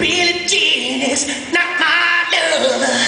Billy Jean is not my lover.